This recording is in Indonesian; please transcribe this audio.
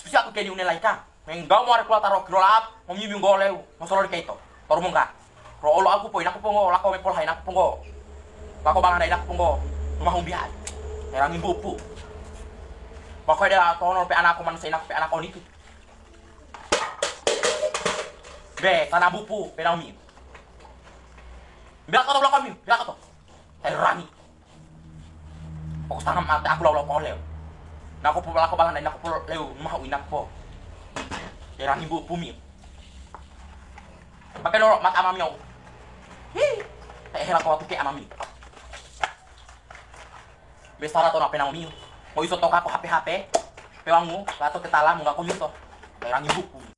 spesial ko keni unelai ka Enggak mau rekula taro grolap, mau nyimi ngoleu, mau solo dikaito. Toro mongka. Ro olo aku po inaku pongo, lako me polha inaku pongo. Lako bangana inaku pongo. Rumah humbihan. Erang imbupu. Pokoknya dia tono pe anakku man sa inaku pe anakku itu. Be, tanah bupu, pe mi. Biar kau to belakang mi, biar kau to. Terani. Fokus tanam mata aku law koleu. Nako po lako bangana inaku po leu, rumah inaku po. Erang ibu bumi. Pakai norok mat amami aku. Hi. Eh hela kau tuke amami. Besara to na penang. Mo iso toka ko hape-hape. Pewangmu, lato ketala mo ngako mito. Erang ibu bumi.